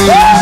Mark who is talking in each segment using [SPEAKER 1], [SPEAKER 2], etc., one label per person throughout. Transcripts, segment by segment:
[SPEAKER 1] Woo!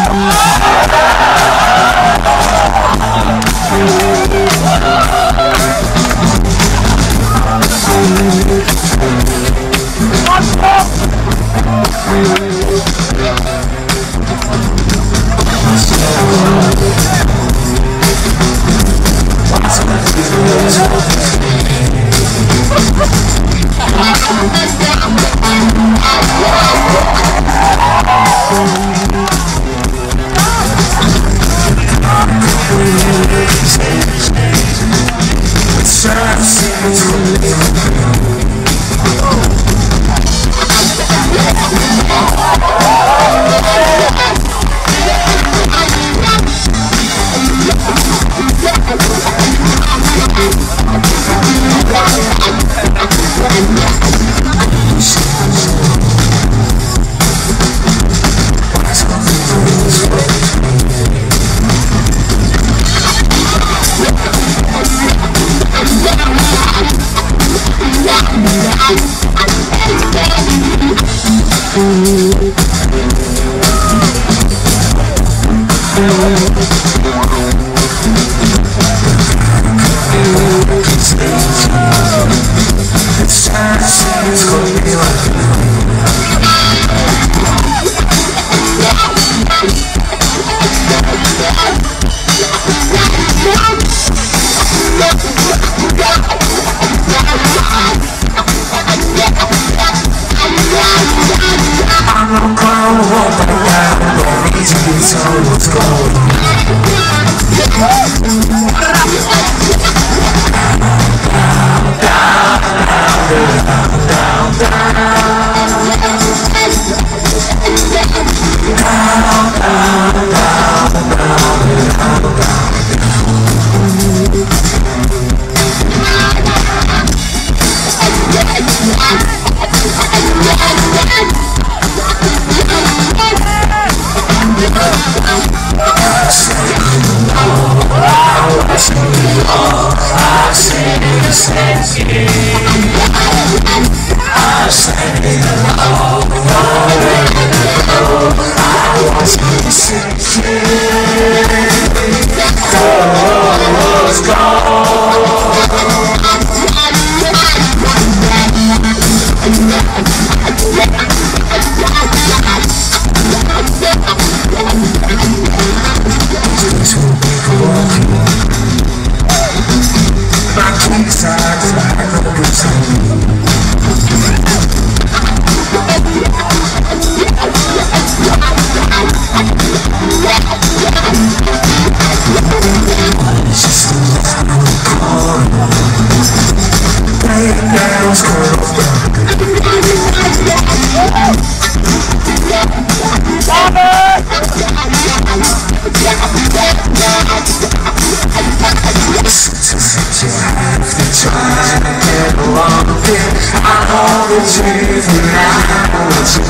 [SPEAKER 1] I always live in reality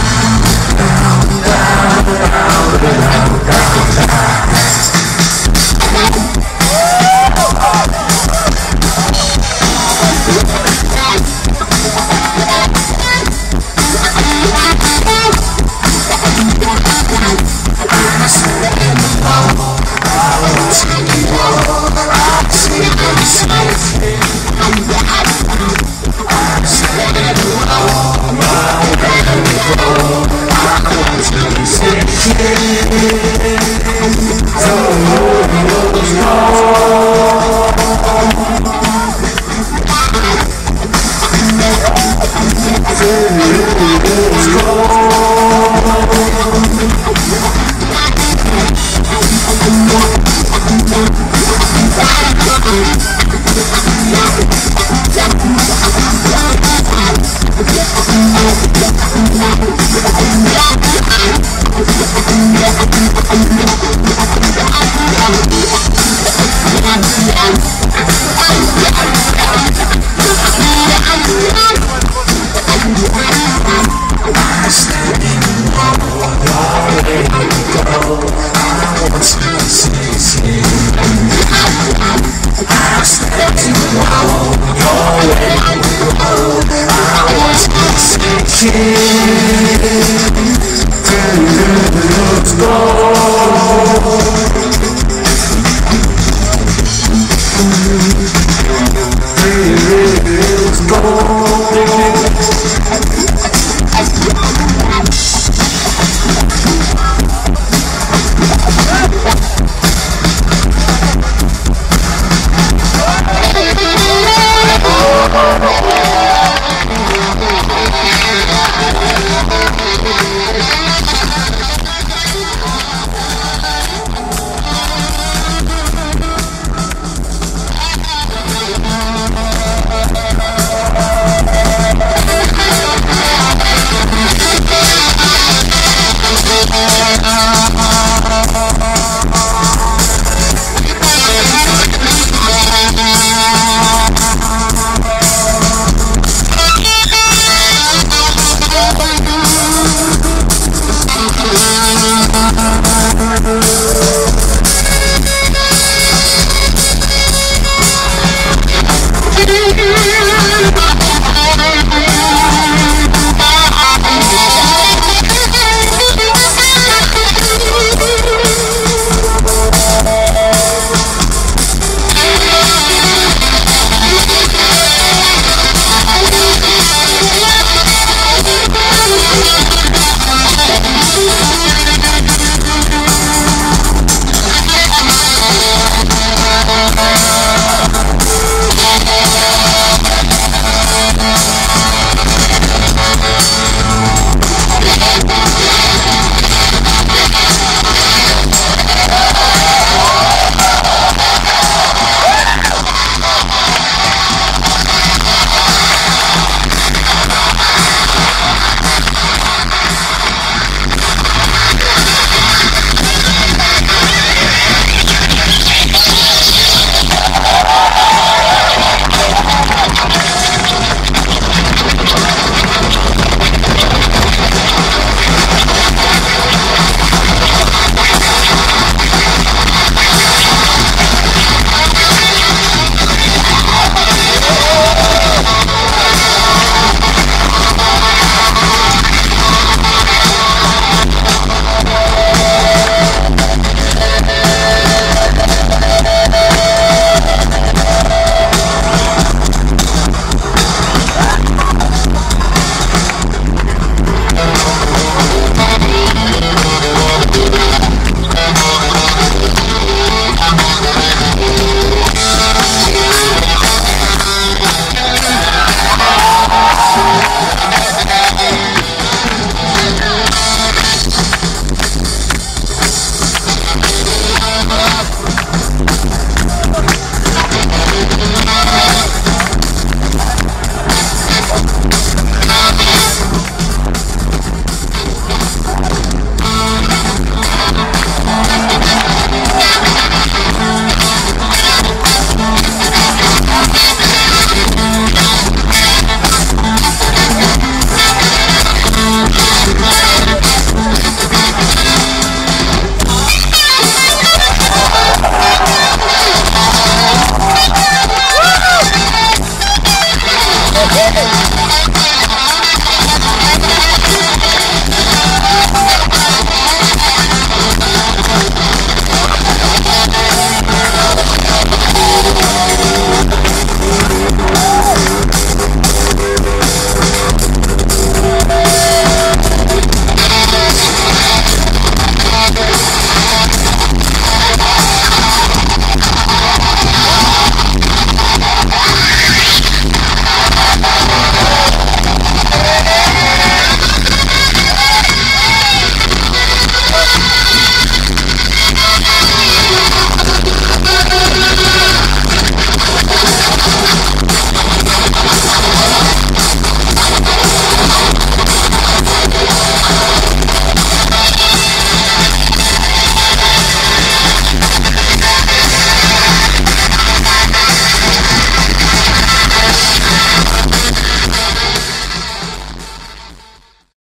[SPEAKER 1] Down, down, down, down It's cold. feel